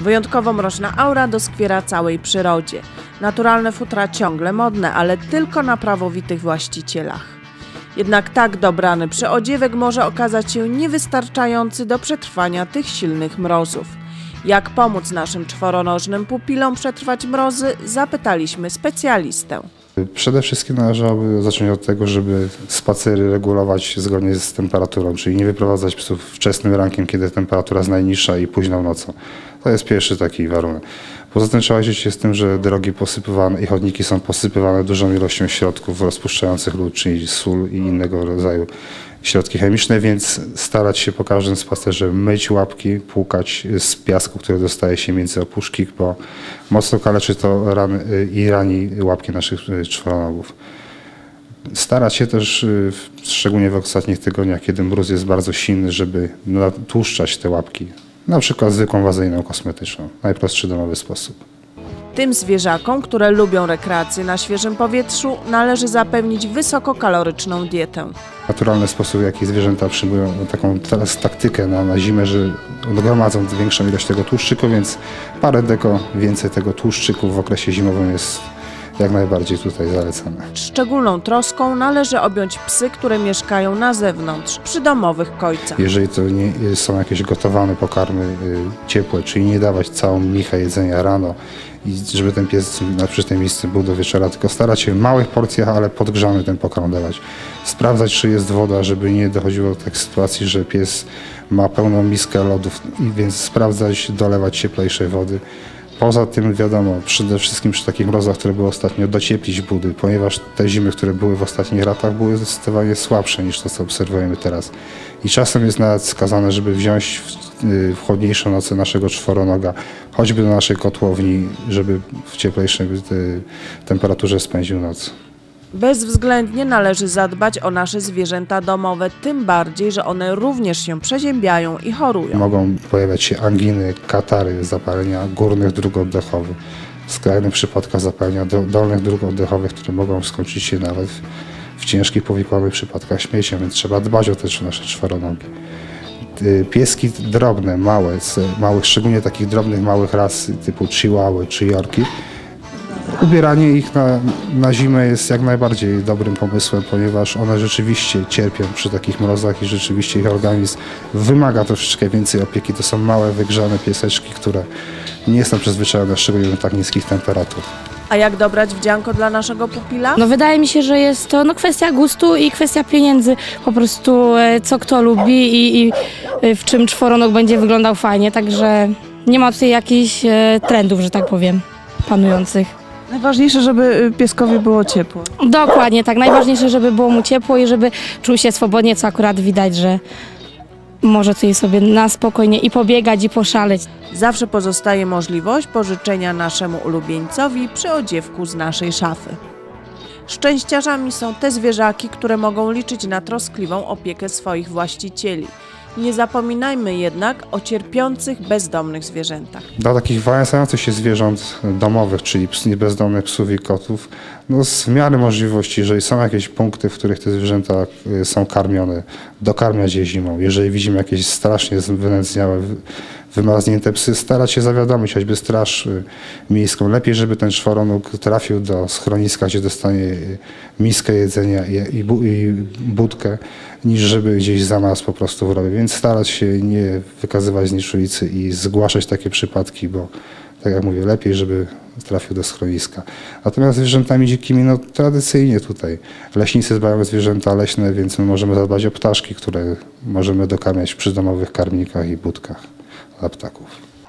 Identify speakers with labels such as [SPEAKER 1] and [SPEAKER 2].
[SPEAKER 1] Wyjątkowo mroczna aura doskwiera całej przyrodzie. Naturalne futra ciągle modne, ale tylko na prawowitych właścicielach. Jednak tak dobrany przyodziewek może okazać się niewystarczający do przetrwania tych silnych mrozów. Jak pomóc naszym czworonożnym pupilom przetrwać mrozy, zapytaliśmy specjalistę.
[SPEAKER 2] Przede wszystkim należałoby zacząć od tego, żeby spacery regulować zgodnie z temperaturą, czyli nie wyprowadzać psów wczesnym rankiem, kiedy temperatura jest najniższa i późną nocą. To jest pierwszy taki warunek. Poza tym trzeba liczyć się z tym, że drogi posypywane i chodniki są posypywane dużą ilością środków rozpuszczających lód, czyli sól i innego rodzaju środki chemiczne, więc starać się po każdym spacerze myć łapki, płukać z piasku, który dostaje się między opuszki, bo mocno kaleczy to rany, i rani łapki naszych czworonogów. Starać się też, y, szczególnie w ostatnich tygodniach, kiedy mróz jest bardzo silny, żeby natłuszczać te łapki. Na przykład zwykłą wazyliną kosmetyczną. Najprostszy domowy sposób.
[SPEAKER 1] Tym zwierzakom, które lubią rekreację na świeżym powietrzu, należy zapewnić wysokokaloryczną dietę.
[SPEAKER 2] naturalny sposób, w jaki zwierzęta przyjmują taką teraz taktykę na, na zimę, że gromadzą większą ilość tego tłuszczyku, więc parę deko więcej tego tłuszczyku w okresie zimowym jest jak najbardziej tutaj zalecane.
[SPEAKER 1] Szczególną troską należy objąć psy, które mieszkają na zewnątrz, przy domowych kojcach.
[SPEAKER 2] Jeżeli to nie są jakieś gotowane pokarmy y, ciepłe, czyli nie dawać całą michę jedzenia rano i żeby ten pies na przy tym miejscu był do wieczora, tylko starać się w małych porcjach, ale podgrzany ten pokarm dawać. Sprawdzać, czy jest woda, żeby nie dochodziło do tak sytuacji, że pies ma pełną miskę lodów, i więc sprawdzać, dolewać cieplejszej wody. Poza tym wiadomo, przede wszystkim przy takich mrozach, które były ostatnio, docieplić budy, ponieważ te zimy, które były w ostatnich latach, były zdecydowanie słabsze niż to, co obserwujemy teraz. I czasem jest nawet wskazane, żeby wziąć w, y, w naszego czworonoga, choćby do naszej kotłowni, żeby w cieplejszej y, temperaturze spędził noc.
[SPEAKER 1] Bezwzględnie należy zadbać o nasze zwierzęta domowe, tym bardziej, że one również się przeziębiają i chorują.
[SPEAKER 2] Mogą pojawiać się anginy, katary, zapalenia górnych dróg oddechowych, w skrajnych przypadkach zapalenia do, dolnych dróg oddechowych, które mogą skończyć się nawet w, ciężkich, powikłanych przypadkach śmieciem, więc trzeba dbać o te nasze czworonogi. Pieski drobne, małe, małych, szczególnie takich drobnych, małych ras typu chihuahua czy jorki, Ubieranie ich na, na zimę jest jak najbardziej dobrym pomysłem, ponieważ one rzeczywiście cierpią przy takich mrozach i rzeczywiście ich organizm wymaga troszeczkę więcej opieki. To są małe, wygrzane pieseczki, które nie są przyzwyczajone szczególnie do tak niskich temperatur.
[SPEAKER 1] A jak dobrać wdzianko dla naszego pupila?
[SPEAKER 3] No wydaje mi się, że jest to no, kwestia gustu i kwestia pieniędzy. Po prostu e, co kto lubi i, i e, w czym czworonóg będzie wyglądał fajnie. Także nie ma tutaj jakichś e, trendów, że tak powiem, panujących.
[SPEAKER 4] Najważniejsze, żeby y, pieskowi było ciepło.
[SPEAKER 3] Dokładnie tak. Najważniejsze, żeby było mu ciepło i żeby czuł się swobodnie, co akurat widać, że może tutaj sobie na spokojnie i pobiegać, i poszaleć.
[SPEAKER 1] Zawsze pozostaje możliwość pożyczenia naszemu ulubieńcowi przyodziewku z naszej szafy. Szczęściarzami są te zwierzaki, które mogą liczyć na troskliwą opiekę swoich właścicieli. Nie zapominajmy jednak o cierpiących, bezdomnych zwierzętach.
[SPEAKER 2] Dla takich wałęsających się zwierząt domowych, czyli bezdomnych psów i kotów, no z w miarę możliwości, jeżeli są jakieś punkty, w których te zwierzęta y, są karmione, dokarmiać je zimą. Jeżeli widzimy jakieś strasznie wynędzniałe, wy- wymarznięte psy, starać się zawiadomić choćby straż y, miejską. Lepiej, żeby ten czworonóg trafił do schroniska, gdzie dostanie y, miskę jedzenia i, i, bu- i budkę, niż żeby gdzieś zamas po prostu w rowie. Więc starać się nie wykazywać znieczulicy i zgłaszać takie przypadki, bo tak jak mówię, lepiej, żeby trafił do schroniska. Natomiast zwierzętami dzikimi, no tradycyjnie tutaj leśnicy dbają o zwierzęta leśne, więc my możemy zadbać o ptaszki, które możemy dokarmiać w przydomowych karmnikach i budkach dla ptaków.